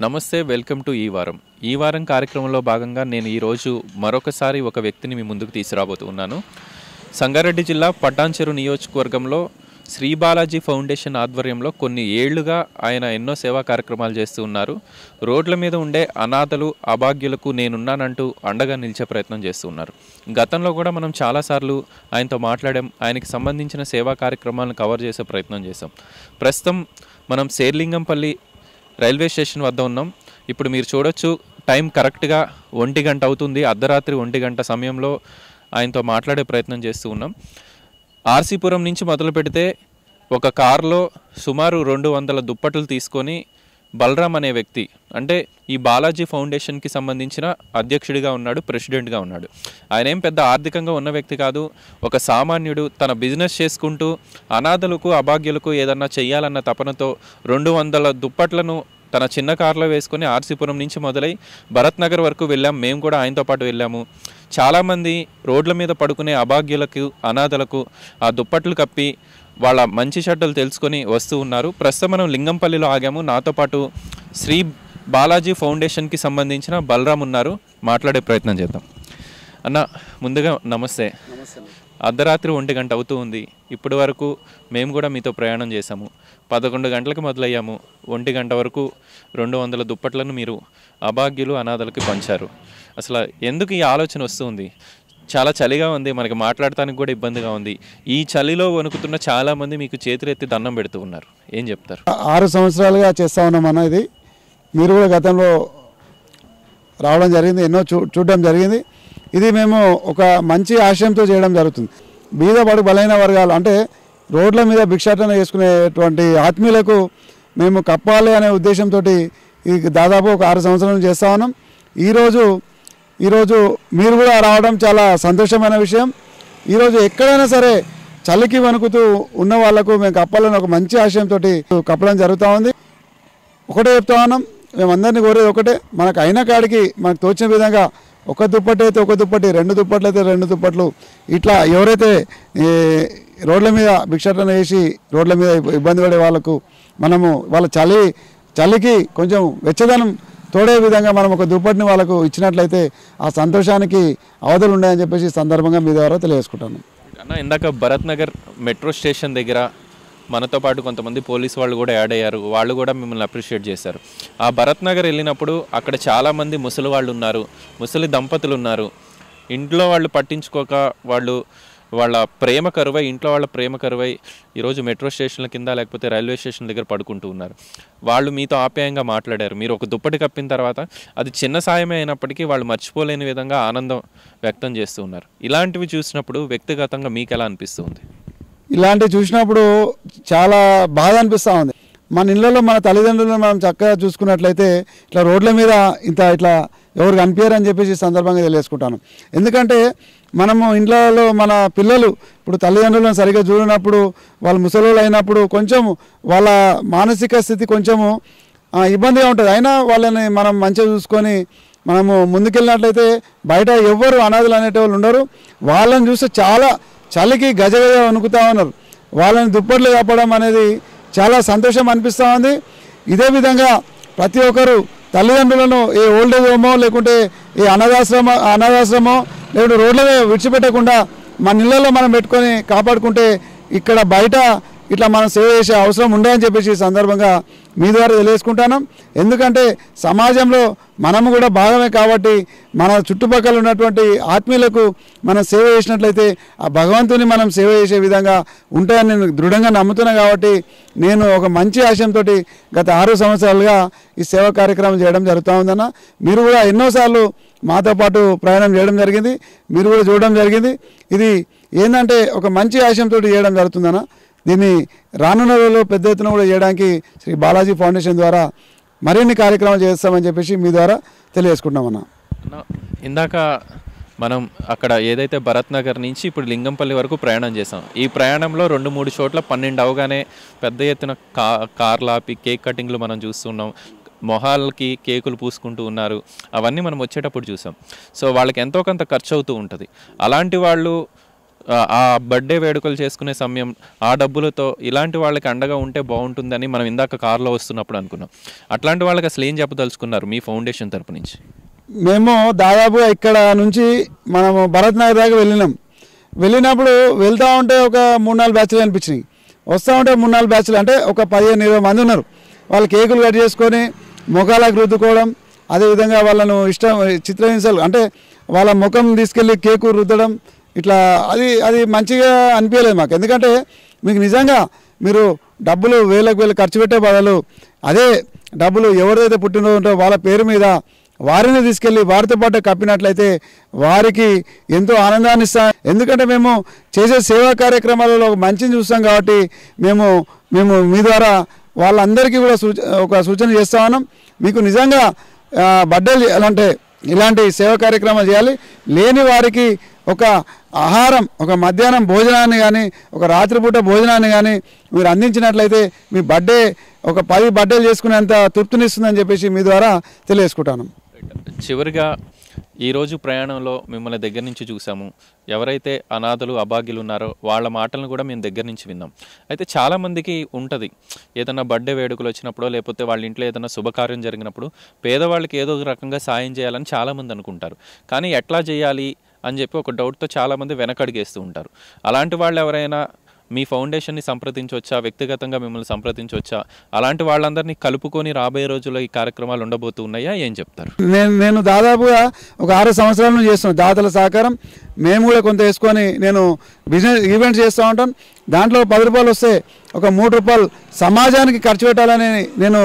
నమస్తే welcome to ఈ వారం. ఈ వారం కార్యక్రమంలో భాగంగా నేను ఈరోజు మరొకసారి ఒక వ్యక్తిని మీ ముందుకు తీసుకురాబోతున్నాను. సంగారెడ్డి జిల్లా పట్టాంచెరు నియోజకవర్గంలో శ్రీ బాలాజీ ఫౌండేషన్ ఆధ్వర్యంలో కొన్ని ఏళ్ళుగా ఆయన ఎన్నో సేవా కార్యక్రమాలు చేస్తూ ఉన్నారు. రోడ్ల మీద ఉండే అనాథలు అభాగ్యులకు నేనున్నానంటూ అండగా నిలిచే ప్రయత్నం చేస్తూ ఉన్నారు. గతంలో కూడా మనం చాలాసార్లు ఆయనతో మాట్లాడాం. ఆయనకి సంబంధించిన సేవా కార్యక్రమాలను కవర్ చేసే ప్రయత్నం చేశాం. ప్రస్తుతం మనం శేర్లింగంపల్లి రైల్వే స్టేషన్ వద్ద ఉన్నాం. ఇప్పుడు మీరు చూడొచ్చు టైం కరెక్ట్గా ఒంటి గంట అవుతుంది. అర్ధరాత్రి ఒంటి గంట సమయంలో ఆయనతో మాట్లాడే ప్రయత్నం చేస్తూ ఉన్నాం. ఆర్సీపురం నుంచి మొదలు పెడితే ఒక కారులో సుమారు రెండు వందల దుప్పట్లు తీసుకొని బలరాం అనే వ్యక్తి అంటే ఈ బాలాజీ ఫౌండేషన్కి సంబంధించిన అధ్యక్షుడిగా ఉన్నాడు ప్రెసిడెంట్గా ఉన్నాడు. ఆయన ఏం పెద్ద ఆర్థికంగా ఉన్న వ్యక్తి కాదు. ఒక సామాన్యుడు తన బిజినెస్ చేసుకుంటూ అనాథలకు అభాగ్యులకు ఏదన్నా చేయాలన్న తపనతో రెండు వందల దుప్పట్లను తన చిన్న కారులో వేసుకొని ఆర్సీపురం నుంచి మొదలై భరత్ నగర్ వరకు వెళ్ళాం. మేము కూడా ఆయనతో పాటు వెళ్ళాము. చాలామంది రోడ్ల మీద పడుకునే అభాగ్యులకు అనాథలకు ఆ దుప్పట్లు కప్పి వాళ్ళ మంచి చెడ్డలు తెలుసుకొని వస్తూ ఉన్నారు. ప్రస్తుతం మనం లింగంపల్లిలో ఆగాము. నాతో పాటు శ్రీ బాలాజీ ఫౌండేషన్కి సంబంధించిన బలరాం ఉన్నారు. మాట్లాడే ప్రయత్నం చేద్దాం. అన్న ముందుగా నమస్తే. అర్ధరాత్రి ఒంటి గంట అవుతూ ఉంది. ఇప్పటి వరకు మేము కూడా మీతో ప్రయాణం చేశాము. పదకొండు గంటలకు మొదలయ్యాము. ఒంటి గంట వరకు రెండు వందల దుప్పట్లను మీరు అభాగ్యులు అనాథలకి పంచారు. అసలు ఎందుకు ఈ ఆలోచన వస్తుంది చాలా చలిగా ఉంది మనకి మాట్లాడటానికి కూడా ఇబ్బందిగా ఉంది. ఈ చలిలో వణుకుతున్న చాలామంది మీకు చేతులెత్తి దండం పెడుతూ ఉన్నారు. ఏం చెప్తారు? ఆరు సంవత్సరాలుగా చేస్తా ఉన్నాం అన్న ఇది. మీరు కూడా గతంలో రావడం జరిగింది ఎన్నో చూ చూడడం జరిగింది. ఇది మేము ఒక మంచి ఆశయంతో చేయడం జరుగుతుంది. బీద పడు బలైన వర్గాలు అంటే రోడ్ల మీద భిక్షాటన చేసుకునేటువంటి ఆత్మీయులకు మేము కప్పాలి అనే ఉద్దేశంతో ఈ దాదాపు ఒక ఆరు సంవత్సరాలు చేస్తా ఉన్నాం. ఈరోజు ఈరోజు మీరు కూడా రావడం చాలా సంతోషమైన విషయం. ఈరోజు ఎక్కడైనా సరే చలికి వణుకుతూ ఉన్న వాళ్ళకు మేము కప్పాలని ఒక మంచి ఆశయంతో కప్పడం జరుగుతూ ఉంది. ఒకటే చెప్తా ఉన్నాం మేమందరినీ కోరేది ఒకటే మనకు అయిన కాడికి మనకు తోచిన విధంగా ఒక దుప్పటి అయితే ఒక దుప్పటి రెండు దుప్పట్లు అయితే రెండు దుప్పట్లు ఇట్లా ఎవరైతే రోడ్ల మీద భిక్షాటన వేసి రోడ్ల మీద ఇబ్బంది పడే వాళ్ళకు మనము వాళ్ళ చలి చలికి కొంచెం వెచ్చదనం తోడే విధంగా మనం ఒక దుప్పటిని వాళ్ళకు ఇచ్చినట్లయితే ఆ సంతోషానికి అవధులు ఉన్నాయని చెప్పేసి సందర్భంగా మీ ద్వారా తెలియజేసుకుంటాను. అన్న ఇందాక భరత్ నగర్ మెట్రో స్టేషన్ దగ్గర మనతో పాటు కొంతమంది పోలీస్ వాళ్ళు కూడా యాడ్ అయ్యారు. వాళ్ళు కూడా మిమ్మల్ని అప్రిషియేట్ చేశారు. ఆ భరత్ నగర్ వెళ్ళినప్పుడు అక్కడ చాలామంది ముసలి వాళ్ళు ఉన్నారు. ముసలి దంపతులు ఉన్నారు. ఇంట్లో వాళ్ళు పట్టించుకోక వాళ్ళు వాళ్ళ ప్రేమ కరువై ఇంట్లో వాళ్ళ ప్రేమ కరువై ఈరోజు మెట్రో స్టేషన్ల కింద లేకపోతే రైల్వే స్టేషన్ దగ్గర పడుకుంటూ ఉన్నారు. వాళ్ళు మీతో ఆప్యాయంగా మాట్లాడారు. మీరు ఒక దుప్పటి కప్పిన తర్వాత అది చిన్న సాయమే అయినప్పటికీ వాళ్ళు మర్చిపోలేని విధంగా ఆనందం వ్యక్తం చేస్తూ ఉన్నారు. ఇలాంటివి చూసినప్పుడు వ్యక్తిగతంగా మీకు ఎలా అనిపిస్తుంది? ఇలాంటివి చూసినప్పుడు చాలా బాధ అనిపిస్తూ ఉంది. మన ఇళ్ళలో మన తల్లిదండ్రులను మనం చక్కగా చూసుకున్నట్లయితే ఇట్లా రోడ్ల మీద ఇంత ఇట్లా ఎవరు కనిపించారని చెప్పేసి సందర్భంగా తెలియజేసుకుంటాను. ఎందుకంటే మనము ఇండ్లలో మన పిల్లలు ఇప్పుడు తల్లిదండ్రులను సరిగ్గా చూడనప్పుడు వాళ్ళు ముసలోళ్ళు అయినప్పుడు కొంచెం వాళ్ళ మానసిక స్థితి కొంచెము ఇబ్బందిగా ఉంటుంది. అయినా వాళ్ళని మనం మంచిగా చూసుకొని మనము ముందుకెళ్ళినట్లయితే బయట ఎవ్వరు అనాథులు అనేటోళ్ళు ఉండరు. వాళ్ళని చూస్తే చాలా చలికి గజగజ వణుకుతూ ఉన్నారు. వాళ్ళని దుప్పట్లు కాపడం అనేది చాలా సంతోషం అనిపిస్తూ ఉంది. ఇదే విధంగా ప్రతి ఒక్కరు తల్లిదండ్రులను ఏ ఓల్డేజ్ హోమో లేకుంటే ఏ అనాథాశ్రమ అనాథాశ్రమో లేకుంటే రోడ్ల విడిచిపెట్టకుండా మన ఇళ్ళలో మనం పెట్టుకొని కాపాడుకుంటే ఇక్కడ బయట ఇట్లా మనం సేవ చేసే అవసరం ఉండదని చెప్పేసి ఈ సందర్భంగా మీ ద్వారా తెలియజేసుకుంటాను ఎందుకంటే సమాజంలో మనము కూడా భాగమే కాబట్టి మన చుట్టుపక్కల ఉన్నటువంటి ఆత్మీయులకు మనం సేవ చేసినట్లయితే ఆ భగవంతుని మనం సేవ చేసే విధంగా ఉంటాయని నేను దృఢంగా నమ్ముతున్నా కాబట్టి నేను ఒక మంచి ఆశయంతో గత ఆరు సంవత్సరాలుగా ఈ సేవా కార్యక్రమం చేయడం జరుగుతూ ఉందన్న. మీరు కూడా ఎన్నోసార్లు మాతో పాటు ప్రయాణం చేయడం జరిగింది. మీరు కూడా చూడడం జరిగింది. ఇది ఏంటంటే ఒక మంచి ఆశయంతో చేయడం జరుగుతుందన్న. దీన్ని రానున్న రోజుల్లో పెద్ద ఎత్తున కూడా చేయడానికి శ్రీ బాలాజీ ఫౌండేషన్ ద్వారా మరిన్ని కార్యక్రమాలు చేస్తామని చెప్పేసి మీ ద్వారా తెలియజేసుకుంటామన్నా ఇందాక మనం అక్కడ ఏదైతే భరత్ నగర్ నుంచి ఇప్పుడు లింగంపల్లి వరకు ప్రయాణం చేసాం ఈ ప్రయాణంలో రెండు మూడు చోట్ల పన్నెండు అవగానే పెద్ద ఎత్తున కా కార్లు ఆపి కేక్ కటింగ్లు మనం చూస్తున్నాం. మొహాలకి కేకులు పూసుకుంటూ ఉన్నారు. అవన్నీ మనం వచ్చేటప్పుడు చూసాం. సో వాళ్ళకి ఎంతో కొంత ఖర్చు అవుతూ ఉంటుంది. అలాంటి వాళ్ళు ఆ- బర్త్డే వేడుకలు చేసుకునే సమయం ఆ డబ్బులతో ఇలాంటి వాళ్ళకి అండగా ఉంటే బాగుంటుందని మనం ఇందాక కారులో వస్తున్నప్పుడు అనుకున్నాం. అట్లాంటి వాళ్ళకి అసలు ఏం చెప్పదలుచుకున్నారు మీ ఫౌండేషన్ తరపు నుంచి? మేము దాదాపుగా ఇక్కడ నుంచి మనము భరత్ నగర్ దాకా వెళ్ళినాం. వెళ్ళినప్పుడు వెళ్తూ ఉంటే ఒక మూడు నాలుగు బ్యాచ్లు అనిపించినాయి. వస్తూ ఉంటే మూడు నాలుగు బ్యాచ్లు అంటే ఒక పదిహేను ఇరవై మంది ఉన్నారు. వాళ్ళు కేకులు కట్ చేసుకొని ముఖాలకు రుద్దుకోవడం అదేవిధంగా వాళ్ళను ఇష్టం చిత్రహింసలు అంటే వాళ్ళ ముఖం తీసుకెళ్ళి కేకు రుద్దడం ఇట్లా అది అది మంచిగా అనిపించలేదు మాకు. ఎందుకంటే మీకు నిజంగా మీరు డబ్బులు వేలకు వేలు ఖర్చు పెట్టే బదులు అదే డబ్బులు ఎవరైతే పుట్టినో ఉంటో వాళ్ళ పేరు మీద వారిని తీసుకెళ్ళి వారితో పాటు కప్పినట్లయితే వారికి ఎంతో ఆనందాన్ని ఇస్తాం ఎందుకంటే మేము చేసే సేవా కార్యక్రమాలలో మంచిని చూస్తాం కాబట్టి మేము మేము మీ ద్వారా వాళ్ళందరికీ కూడా ఒక సూచన చేస్తా ఉన్నాం. మీకు నిజంగా బడ్డలు బర్త్డేలు చేయాలంటే ఇలాంటి సేవా కార్యక్రమాలు చేయాలి. లేని వారికి ఒక ఆహారం ఒక మధ్యాహ్నం భోజనాన్ని కానీ ఒక రాత్రిపూట భోజనాన్ని కానీ మీరు అందించినట్లయితే మీ బర్త్డే ఒక పది బర్త్డేలు చేసుకునేంత తృప్తినిస్తుందని చెప్పేసి మీ ద్వారా తెలియజేసుకుంటాను. చివరిగా ఈరోజు ప్రయాణంలో మిమ్మల్ని దగ్గర నుంచి చూసాము ఎవరైతే అనాథలు అభాగ్యులు ఉన్నారో వాళ్ళ మాటలను కూడా మేము దగ్గర నుంచి విన్నాం. అయితే చాలామందికి ఉంటుంది. ఏదైనా బర్త్డే వేడుకలు వచ్చినప్పుడో లేకపోతే వాళ్ళ ఇంట్లో ఏదైనా శుభకార్యం జరిగినప్పుడు పేదవాళ్ళకి ఏదో ఒక రకంగా సాయం చేయాలని చాలామంది అనుకుంటారు. కానీ ఎట్లా చేయాలి అని చెప్పి ఒక డౌట్తో చాలామంది వెనకడిగేస్తూ ఉంటారు. అలాంటి వాళ్ళు ఎవరైనా మీ ఫౌండేషన్ని సంప్రదించవచ్చా వ్యక్తిగతంగా మిమ్మల్ని సంప్రదించవచ్చా అలాంటి వాళ్ళందరినీ కలుపుకొని రాబోయే రోజుల్లో ఈ కార్యక్రమాలు ఉండబోతున్నాయా? ఏం చెప్తారు? నేను నేను దాదాపుగా ఒక ఆరు సంవత్సరాల నుంచి చేస్తున్నాను దాతల సహకారం. మేము కూడా కొంత వేసుకొని నేను బిజినెస్ ఈవెంట్స్ చేస్తూ ఉంటాను దాంట్లో పది రూపాయలు వస్తే ఒక మూడు రూపాయలు సమాజానికి ఖర్చు పెట్టాలని నేను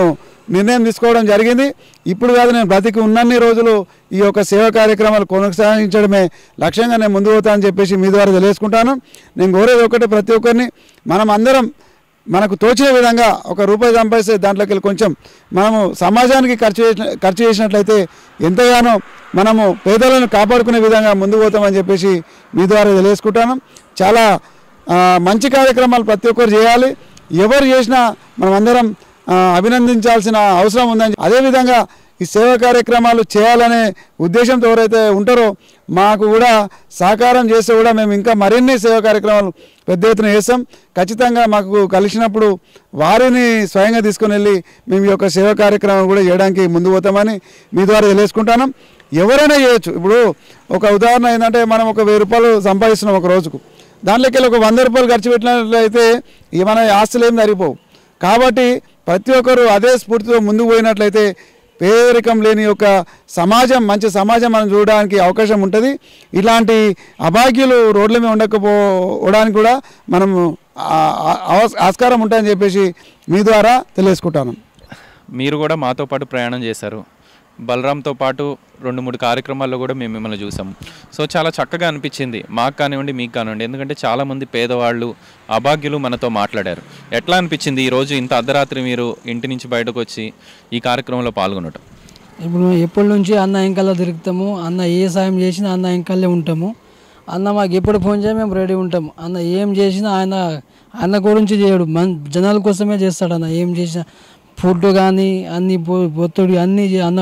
నిర్ణయం తీసుకోవడం జరిగింది. ఇప్పుడు కాదు నేను బ్రతికి ఉన్నన్ని రోజులు ఈ యొక్క సేవా కార్యక్రమాలు కొనసాగించడమే లక్ష్యంగా నేను ముందు పోతా అని చెప్పేసి మీ ద్వారా తెలియజేసుకుంటాను. నేను కోరేది ఒకటే ప్రతి ఒక్కరిని మనం అందరం మనకు తోచిన విధంగా ఒక రూపాయి సంపాదిస్తే దాంట్లోకి వెళ్ళి కొంచెం మనము సమాజానికి ఖర్చు చేసిన ఖర్చు చేసినట్లయితే ఎంతగానో మనము పేదలను కాపాడుకునే విధంగా ముందు పోతామని చెప్పేసి మీ ద్వారా తెలియజేసుకుంటాను. చాలా మంచి కార్యక్రమాలు ప్రతి ఒక్కరు చేయాలి. ఎవరు చేసినా మనం అందరం అభినందించాల్సిన అవసరం ఉందని అదేవిధంగా ఈ సేవా కార్యక్రమాలు చేయాలనే ఉద్దేశంతో ఎవరైతే ఉంటారో మాకు కూడా సహకారం చేస్తే కూడా మేము ఇంకా మరిన్ని సేవా కార్యక్రమాలు పెద్ద ఎత్తున చేస్తాం. ఖచ్చితంగా మాకు కలిసినప్పుడు వారిని స్వయంగా తీసుకొని వెళ్ళి మేము ఈ యొక్క సేవా కార్యక్రమం కూడా చేయడానికి ముందు పోతామని మీ ద్వారా తెలియజేసుకుంటాను. ఎవరైనా చేయొచ్చు. ఇప్పుడు ఒక ఉదాహరణ ఏంటంటే మనం ఒక వెయ్యి రూపాయలు సంపాదిస్తున్నాం ఒక రోజుకు. దాంట్లోకి వెళ్ళి ఒక వంద రూపాయలు ఖర్చు పెట్టినట్లయితే ఇక మన ఆస్తులు ఏం సరిపోవు. కాబట్టి ప్రతి ఒక్కరు అదే స్ఫూర్తితో ముందుకు పోయినట్లయితే పేదరికం లేని ఒక సమాజం మంచి సమాజం మనం చూడడానికి అవకాశం ఉంటుంది. ఇలాంటి అభాగ్యులు రోడ్ల మీద ఉండకపోవడానికి కూడా మనం ఆస్- ఆస్కారం ఉంటుందని చెప్పేసి మీ ద్వారా తెలియజేసుకుంటాను. మీరు కూడా మాతో పాటు ప్రయాణం చేశారు. బలరాంతో పాటు రెండు మూడు కార్యక్రమాల్లో కూడా మేము మిమ్మల్ని చూసాము సో చాలా చక్కగా అనిపించింది. మాకు కానివ్వండి మీకు కానివ్వండి. ఎందుకంటే చాలామంది పేదవాళ్ళు అభాగ్యులు మనతో మాట్లాడారు. ఎట్లా అనిపించింది ఈరోజు ఇంత అర్ధరాత్రి మీరు ఇంటి నుంచి బయటకు వచ్చి ఈ కార్యక్రమంలో పాల్గొనటం? ఇప్పుడు మేము ఎప్పటి నుంచి అన్న ఇంకల్లా తిరుగుతాము. అన్న ఏ సాయం చేసినా అన్న ఇంకల్లే ఉంటాము. అన్న మాకు ఎప్పుడు ఫోన్ చేయ మేము రెడీ ఉంటాము. అన్న ఏం చేసినా ఆయన ఆయన గురించి చేయడు. మన జనాల కోసమే చేస్తాడు అన్న. ఏం చేసినా ఫుడ్ కానీ అన్ని బొత్తుడు అన్నీ అన్న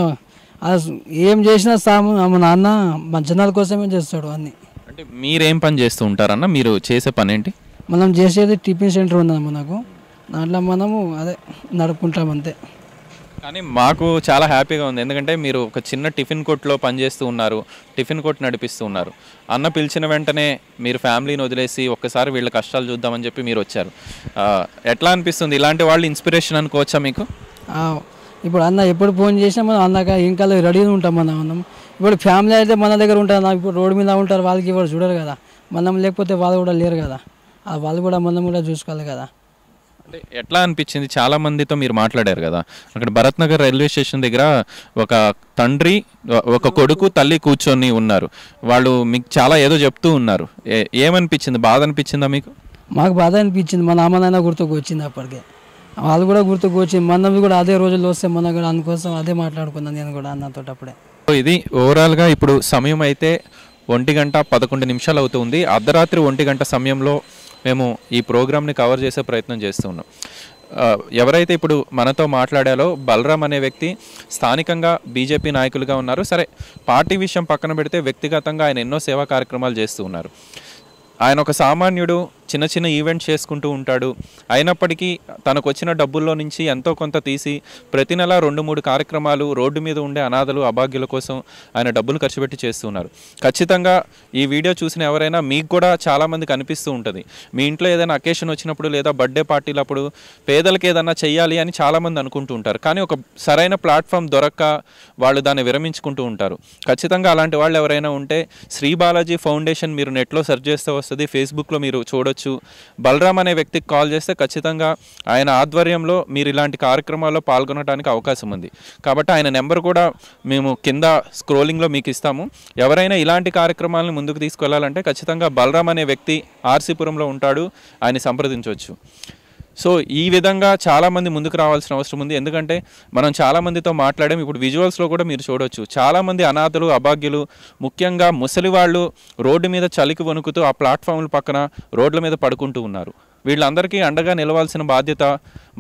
ఏం చేసినా సాము మన అన్న మన జనాల కోసమే చేస్తాడు అన్నీ. అంటే మీరేం పని చేస్తూ ఉంటారన్న? మీరు చేసే పని ఏంటి మనం చేసేది టిఫిన్ సెంటర్ ఉన్నది మనకు దాంట్లో మనము అదే నడుపుకుంటాం అంతే. కానీ మాకు చాలా హ్యాపీగా ఉంది. ఎందుకంటే మీరు ఒక చిన్న టిఫిన్ కొట్లో పనిచేస్తూ ఉన్నారు టిఫిన్ కొట్ నడిపిస్తూ ఉన్నారు. అన్న పిలిచిన వెంటనే మీరు ఫ్యామిలీని వదిలేసి ఒక్కసారి వీళ్ళ కష్టాలు చూద్దామని చెప్పి మీరు వచ్చారు. ఎట్లా అనిపిస్తుంది? ఇలాంటి వాళ్ళు ఇన్స్పిరేషన్ అనుకోవచ్చా మీకు? ఇప్పుడు అన్న ఎప్పుడు ఫోన్ చేసినా మనం అన్నాక ఇంకా రెడీగా ఉంటాం మనం మనం. ఇప్పుడు ఫ్యామిలీ అయితే మన దగ్గర ఉంటారు నా ఇప్పుడు రోడ్డు మీద ఉంటారు వాళ్ళకి ఇప్పుడు చూడరు కదా. మనం లేకపోతే వాళ్ళు కూడా లేరు కదా. వాళ్ళు కూడా మనం కూడా చూసుకోవాలి కదా. అంటే ఎట్లా అనిపించింది? చాలా మందితో మీరు మాట్లాడారు కదా. అక్కడ భరత్ నగర్ రైల్వే స్టేషన్ దగ్గర ఒక తండ్రి ఒక కొడుకు తల్లి కూర్చొని ఉన్నారు. వాళ్ళు మీకు చాలా ఏదో చెప్తూ ఉన్నారు. ఏమనిపించింది? బాధ అనిపించిందా మీకు? మాకు బాధ అనిపించింది. మన అమ్మనైనా గుర్తుకు వచ్చింది అప్పటికే. వాళ్ళు కూడా గుర్తుకు వచ్చింది మనవి కూడా అదే రోజుల్లో వస్తే మన కూడా అందుకోసం అదే మాట్లాడుకున్నాను నేను కూడా అన్నతో అప్పుడే. ఇది ఓవరాల్గా ఇప్పుడు సమయం అయితే ఒంటి గంట పదకొండు నిమిషాలు అవుతుంది అర్ధరాత్రి ఒంటి గంట సమయంలో మేము ఈ ప్రోగ్రామ్ని కవర్ చేసే ప్రయత్నం చేస్తూ ఉన్నాం. ఎవరైతే ఇప్పుడు మనతో మాట్లాడాలో బలరాం అనే వ్యక్తి స్థానికంగా బీజేపీ నాయకులుగా ఉన్నారు. సరే పార్టీ విషయం పక్కన పెడితే వ్యక్తిగతంగా ఆయన ఎన్నో సేవా కార్యక్రమాలు చేస్తూ ఉన్నారు. ఆయన ఒక సామాన్యుడు చిన్న చిన్న ఈవెంట్ చేసుకుంటూ ఉంటాడు. అయినప్పటికీ తనకు వచ్చిన డబ్బుల్లో నుంచి ఎంతో కొంత తీసి ప్రతి నెల రెండు మూడు కార్యక్రమాలు రోడ్డు మీద ఉండే అనాథలు అభాగ్యుల కోసం ఆయన డబ్బులు ఖర్చు పెట్టి చేస్తున్నారు ఖచ్చితంగా ఈ వీడియో చూసిన ఎవరైనా మీకు కూడా చాలామంది కనిపిస్తూ ఉంటుంది. మీ ఇంట్లో ఏదైనా అకేషన్ వచ్చినప్పుడు లేదా బర్త్డే పార్టీలప్పుడు పేదలకు ఏదైనా చేయాలి అని చాలామంది అనుకుంటూ ఉంటారు. కానీ ఒక సరైన ప్లాట్ఫామ్ దొరక్క వాళ్ళు దాన్ని విరమించుకుంటూ ఉంటారు. ఖచ్చితంగా అలాంటి వాళ్ళు ఎవరైనా ఉంటే శ్రీ బాలాజీ ఫౌండేషన్ మీరు నెట్లో సెర్చ్ చేస్తే వస్తుంది. ఫేస్బుక్లో మీరు చూడొచ్చు. బలరామ్ అనే వ్యక్తికి కాల్ చేస్తే ఖచ్చితంగా ఆయన ఆధ్వర్యంలో మీరు ఇలాంటి కార్యక్రమాల్లో పాల్గొనడానికి అవకాశం ఉంది. కాబట్టి ఆయన నెంబర్ కూడా మేము కింద స్క్రోలింగ్లో మీకు ఇస్తాము. ఎవరైనా ఇలాంటి కార్యక్రమాలను ముందుకు తీసుకెళ్ళాలంటే ఖచ్చితంగా బలరామ్ అనే వ్యక్తి ఆర్సీపురంలో ఉంటాడు. ఆయన సంప్రదించవచ్చు. సో ఈ విధంగా చాలామంది ముందుకు రావాల్సిన అవసరం ఉంది. ఎందుకంటే మనం చాలామందితో మాట్లాడాం ఇప్పుడు విజువల్స్లో కూడా మీరు చూడొచ్చు. చాలామంది అనాథలు అభాగ్యులు ముఖ్యంగా ముసలి వాళ్ళు రోడ్డు మీద చలికి వణుకుతూ ఆ ప్లాట్ఫామ్ల పక్కన రోడ్ల మీద పడుకుంటూ ఉన్నారు. వీళ్ళందరికీ అండగా నిలవాల్సిన బాధ్యత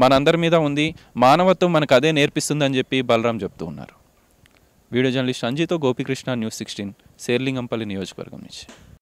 మనందరి మీద ఉంది. మానవత్వం మనకు అదే నేర్పిస్తుందని చెప్పి బలరాం చెప్తూ ఉన్నారు. వీడియో జర్నలిస్ట్ సంజీతో గోపికృష్ణ న్యూస్ సిక్స్టీన్ శేర్లింగంపల్లి నియోజకవర్గం నుంచి.